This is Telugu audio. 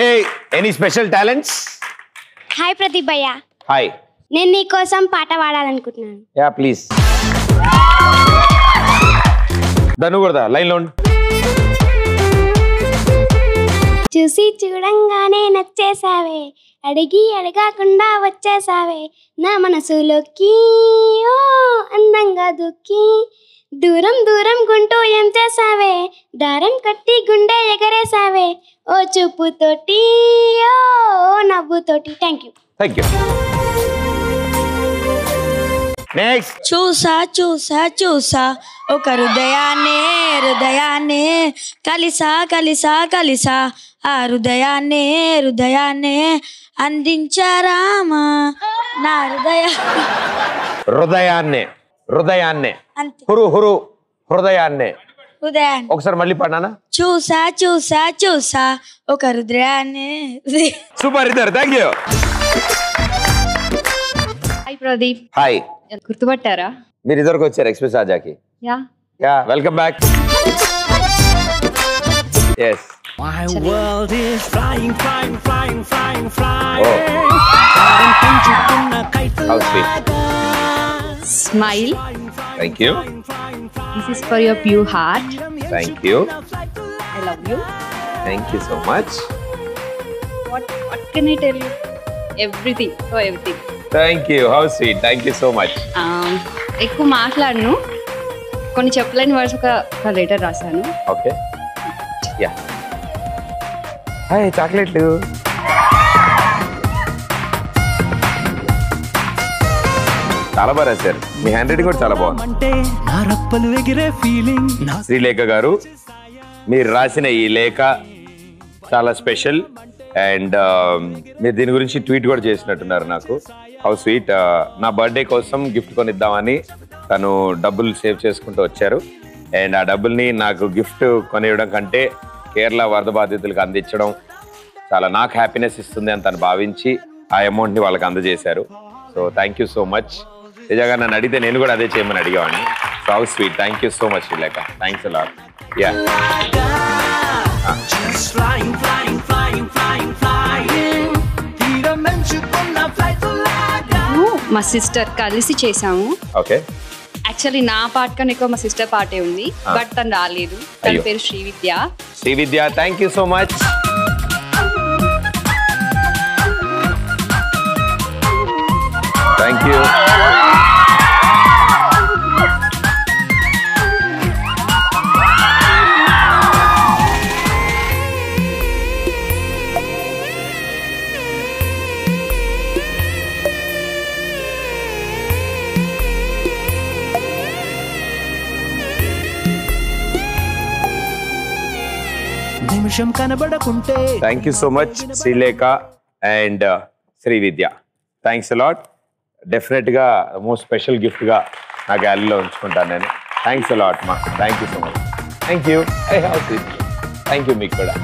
Okay any special talents hi ప్రతిభయ్య hi నేను నీకోసం పాట పాడాలనుకుంటున్నాను. యా ప్లీజ్ దను కూడా లైన్లో ఉండు. చూసి చూడంగానే నచ్చేసావే అడిగి అడగకుండా వచ్చేసావే నా మనసులోకి ఓ అందంగా దుక్కి దూరం దూరం గుంటూ ఏం చేసావే దారం కట్టి గుండె ఎగరేసావే ఓ చూపుతోటి ఓ నవ్వుతోటి. Thank you thank you next చూసా చూసా చూసా ఒక హృదయాన్నే హృదయాన్నే కలిసా కలిసా కలిసా ఆ హృదయాన్నే హృదయాన్నే అందించారామా నా హృదయ హృదయాన్నే హృదయాన్నే అంతే హురు హురు హృదయాన్నే హృదయాన్ని ఒకసారి మళ్ళీ పడినానా చూసా చూసా చూసా ఒక హృదయాన్నే హృదయ- సూపర్ ఇద్దరు thank you hi Pradeep hi గుర్తుపట్టారా మీరు ఇద్దరికి వచ్చారు express ఆజాకి yeah yeah welcome back yes My world is flying, flying, flying, flying, flying. ఓ దారం పెంచుకున్న how sweet కైతలాగా. Smile thank you this is for your pure heart thank you I love you thank you so much what what can I tell you everything for everything thank you how sweet thank you so much ఎక్కువ మాట్లాడను. కొన్ని చెప్పలేని వర్డ్స్ ఒక లెటర్ రాశాను. ఓకే యా హాయ్ చాక్లెట్లు చాలా బాగా రాశారు. మీ హ్యాండ్ రైటింగ్ కూడా చాలా బాగుంది. అంటే నా రప్పలు ఎగిరే ఫీలింగ్ నా శ్రీలేఖ గారు మీరు రాసిన ఈ లేఖ చాలా స్పెషల్ అండ్ మీరు దీని గురించి ట్వీట్ కూడా చేసినట్టున్నారు నాకు. హౌ స్వీట్ uh, నా బర్త్డే కోసం గిఫ్ట్ కొనిద్దామని తను డబ్బులు సేవ్ చేసుకుంటూ వచ్చారు. అండ్ ఆ డబ్బుల్ని నాకు గిఫ్ట్ కొనివ్వడం కంటే కేరళ వరద బాధితులకు అందించడం చాలా నాకు హ్యాపీనెస్ ఇస్తుంది అని తను భావించి ఆ అమౌంట్ని వాళ్ళకి అందజేశారు. So thank you so much నిజంగా నన్ను అడిగితే నేను కూడా అదే చేయమని అడిగేవాడిని. So how sweet thank you so much లేక thanks a lot yeah just flying, flying, flying, flying, flying. తీరం ఎంచుకున్న ఫ్లైట్ flight. మా సిస్టర్ కలిసి చేసాము ఓకే. యాక్చువల్లీ నా పాట కన్నా ఎక్కువ మా సిస్టర్ పాటే ఉంది. బట్ తను రాలేదు. తన అయ్యో. పేరు Srividya. Sri Vidya thank you so much thank you నిమిషం కనబడకుంటే thank you so much Srilekha and Sri Vidya thanks a lot డెఫినెట్గా మోస్ట్ స్పెషల్ గిఫ్ట్గా నా గ్యాలరీలో ఉంచుకుంటాను నేను. థ్యాంక్స్ అలాట్ మా thank you so much thank you thank you మీకు కూడా.